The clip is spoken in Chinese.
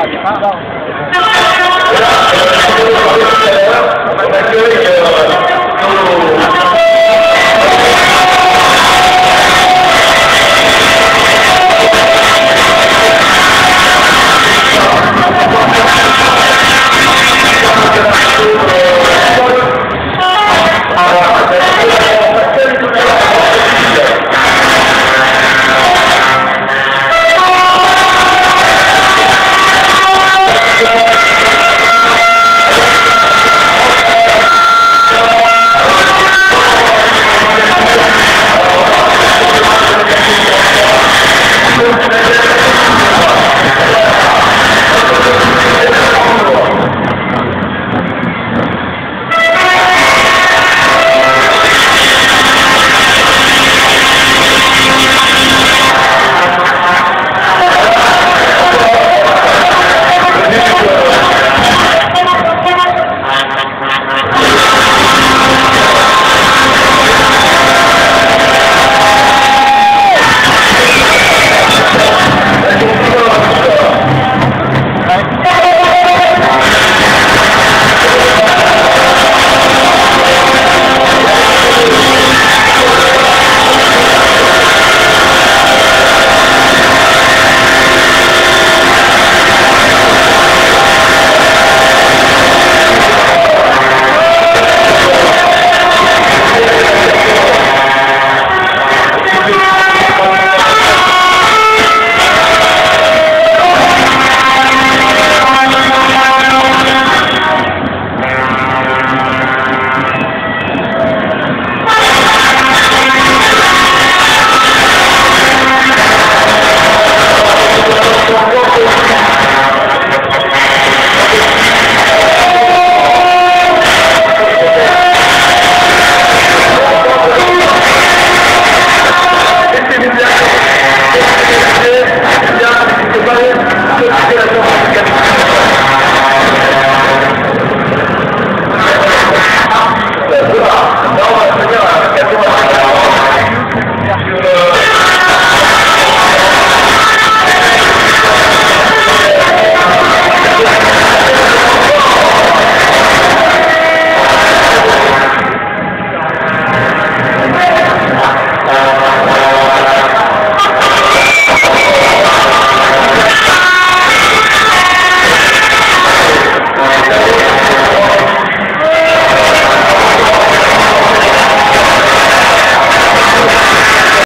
大姐